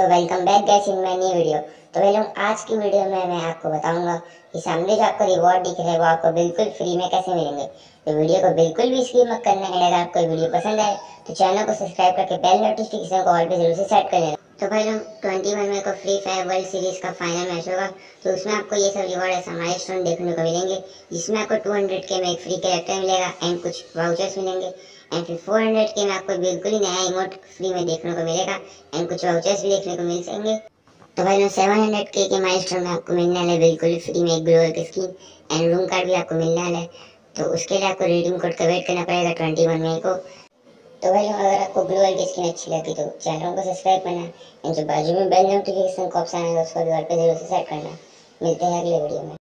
तो welcome back guys in my new video तो भाई लोग आज की वीडियो में मैं आपको बताऊँगा कि सामने जो आपको रिवॉर्ड दिख रहे हैं, वो आपको बिल्कुल फ्री में कैसे मिलेंगे। तो वीडियो को बिल्कुल भी स्किप मत करना। अगर आपको वीडियो पसंद आए तो चैनल को सब्सक्राइब करके बेल नोटिफिकेशन को ऑल पे ज़रूर से सेट कर लेना। तो भाई लोग ट्वेंटी वन में को फ्री फायर वर्ल्ड सीरीज़ का फाइनल मैच होगा तो उसमें आपको ये सब रिवॉर्ड ऐसा माइल देखने को मिलेंगे, जिसमें आपको टू हंड्रेड के में एक फ्री कैरेक्टर मिलेगा एंड कुछ वाउचर्स मिलेंगे एंड फिर फोर हंड्रेड के में आपको बिल्कुल ही नया इमोट फ्री में देखने को मिलेगा एंड कुछ वाउचर्स भी देखने को मिल सकेंगे। तो भाई सेवन हंड्रेड के के माइल में आपको मिलने वाले बिल्कुल फ्री में एक ग्लोअर की स्किन एंड रूम कार्ड भी आपको मिलने वाला है तो उसके लिए आपको रिडीम कोड का वेट करना पड़ेगा ट्वेंटी वन मई को। तो भाई अगर आपको ब्लू की स्किन अच्छी लगी तो चैनल को सब्सक्राइब करना एंड जो बाजू में बेल नोटिफिकेशन का ऑप्शन है उसको भी पे ज़रूर से सेट करना मिलते हैं अगले वीडियो में